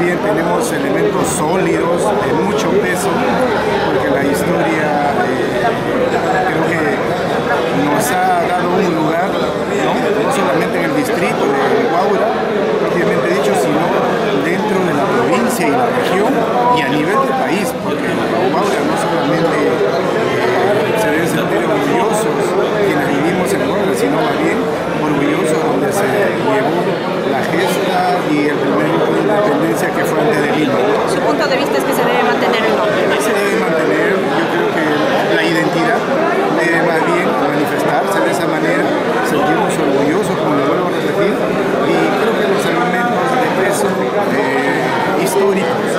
bien tenemos elementos sólidos de mucho peso, porque la historia favorito.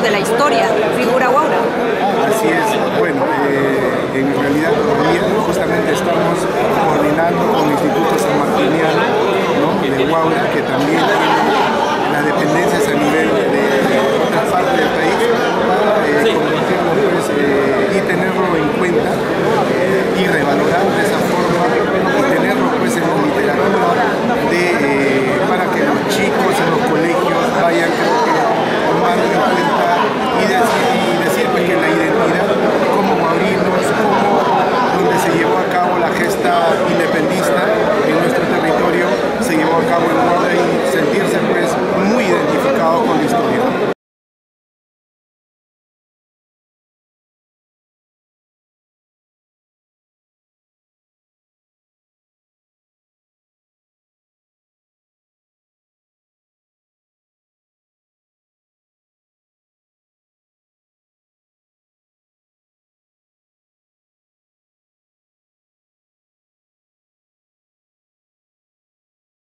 de la historia, figura guaura. Así es, bueno, eh, en realidad justamente estamos coordinando con el Instituto San Martiniano de Guaura, que también Thank you.